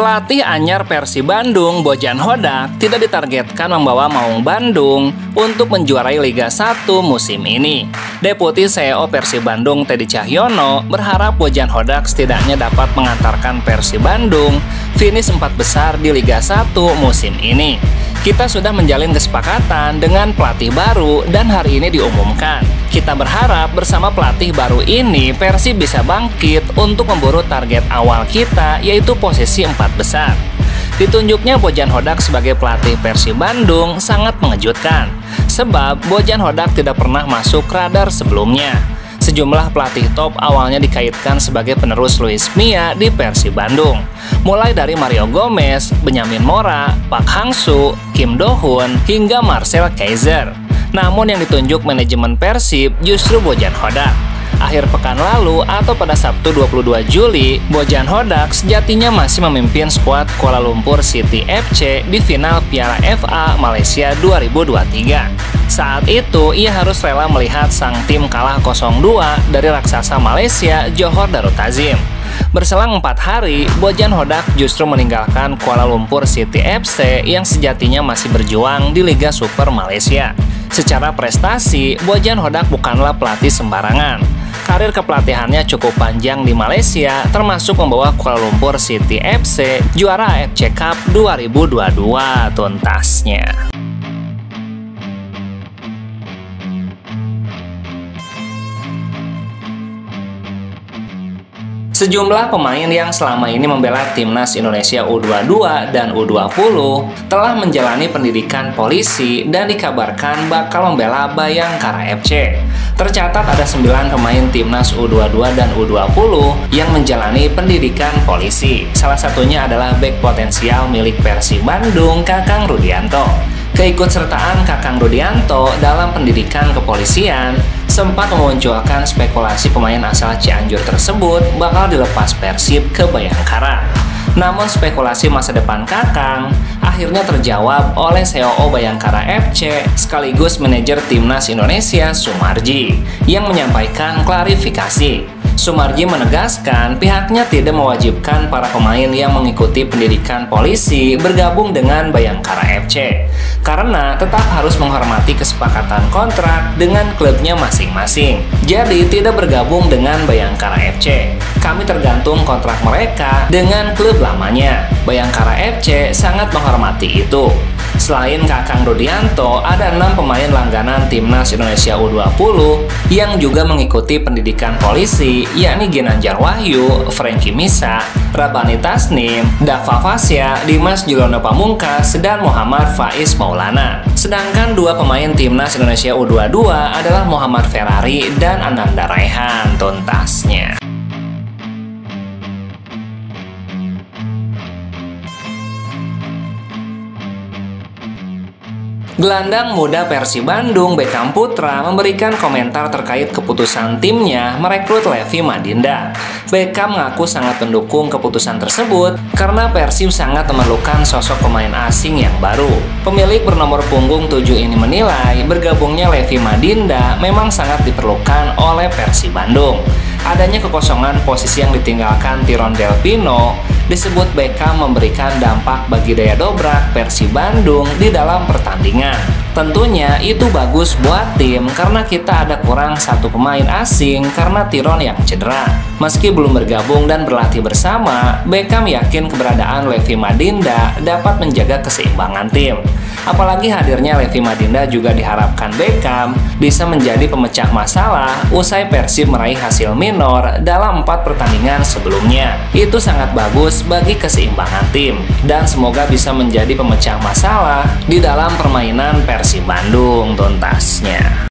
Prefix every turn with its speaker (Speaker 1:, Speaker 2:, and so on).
Speaker 1: Pelatih anyar Persib Bandung, Bojan Hodak, tidak ditargetkan membawa Maung Bandung untuk menjuarai Liga 1 musim ini. Deputi CEO Persib Bandung, Teddy Cahyono, berharap Bojan Hodak setidaknya dapat mengantarkan Persib Bandung finish empat besar di Liga 1 musim ini. Kita sudah menjalin kesepakatan dengan pelatih baru dan hari ini diumumkan. Kita berharap bersama pelatih baru ini Persib bisa bangkit untuk memburu target awal kita yaitu posisi empat besar. Ditunjuknya Bojan Hodak sebagai pelatih Persib Bandung sangat mengejutkan sebab Bojan Hodak tidak pernah masuk radar sebelumnya. Sejumlah pelatih top awalnya dikaitkan sebagai penerus Luis Mia di Persib Bandung. Mulai dari Mario Gomez, Benyamin Mora, Pak Hangsu, Kim Do-hoon, hingga Marcel Kaiser. Namun yang ditunjuk manajemen Persib justru Bojan Hodak. Akhir pekan lalu atau pada Sabtu 22 Juli, Bojan Hodak sejatinya masih memimpin skuad Kuala Lumpur City FC di final Piala FA Malaysia 2023. Saat itu, ia harus rela melihat sang tim kalah 0-2 dari raksasa Malaysia Johor Darul Tazim. Berselang empat hari, Bojan Hodak justru meninggalkan Kuala Lumpur City FC yang sejatinya masih berjuang di Liga Super Malaysia. Secara prestasi, Bojan Hodak bukanlah pelatih sembarangan. Karir kepelatihannya cukup panjang di Malaysia, termasuk membawa Kuala Lumpur City FC juara AFC Cup 2022 tuntasnya. Sejumlah pemain yang selama ini membela timnas Indonesia U22 dan U20 telah menjalani pendidikan polisi dan dikabarkan bakal membela Bayangkara FC. Tercatat ada 9 pemain timnas U22 dan U20 yang menjalani pendidikan polisi. Salah satunya adalah bek potensial milik Persib Bandung, Kakang Rudianto. Keikutsertaan Kakang Rudianto dalam pendidikan kepolisian sempat memunculkan spekulasi pemain asal Cianjur tersebut bakal dilepas Persib ke Bayangkara. Namun spekulasi masa depan Kakang akhirnya terjawab oleh COO Bayangkara FC sekaligus manajer timnas Indonesia Sumarji yang menyampaikan klarifikasi. Sumarji menegaskan pihaknya tidak mewajibkan para pemain yang mengikuti pendidikan polisi bergabung dengan Bayangkara FC karena tetap harus menghormati kesepakatan kontrak dengan klubnya masing-masing. Jadi tidak bergabung dengan Bayangkara FC. Kami tergantung kontrak mereka dengan klub lamanya. Bayangkara FC sangat menghormati itu. Selain Kakang Rudianto, ada enam pemain langganan Timnas Indonesia U20 yang juga mengikuti pendidikan polisi, yakni Ginanjar Wahyu, Frankie Misa, Rabani Tasnim, Dava Fasya, Dimas Julono Pamungkas, dan Muhammad Faiz Maulana. Sedangkan dua pemain Timnas Indonesia U22 adalah Muhammad Ferrari dan Ananda Raihan tuntasnya. Gelandang muda Persib Bandung Beckham Putra memberikan komentar terkait keputusan timnya merekrut Levi Madinda. Beckham mengaku sangat mendukung keputusan tersebut karena Persib sangat memerlukan sosok pemain asing yang baru. Pemilik bernomor punggung 7 ini menilai bergabungnya Levi Madinda memang sangat diperlukan oleh Persib Bandung. Adanya kekosongan posisi yang ditinggalkan Tiron Delpino disebut Beckham memberikan dampak bagi daya dobrak Persib Bandung di dalam pertandingan. Tentunya itu bagus buat tim karena kita ada kurang satu pemain asing karena Tiron yang cedera. Meski belum bergabung dan berlatih bersama, Beckham yakin keberadaan Levi Madinda dapat menjaga keseimbangan tim. Apalagi hadirnya Levi Madinda juga diharapkan Beckham bisa menjadi pemecah masalah usai Persib meraih hasil minor dalam empat pertandingan sebelumnya. Itu sangat bagus bagi keseimbangan tim dan semoga bisa menjadi pemecah masalah di dalam permainan Persib Bandung tuntasnya.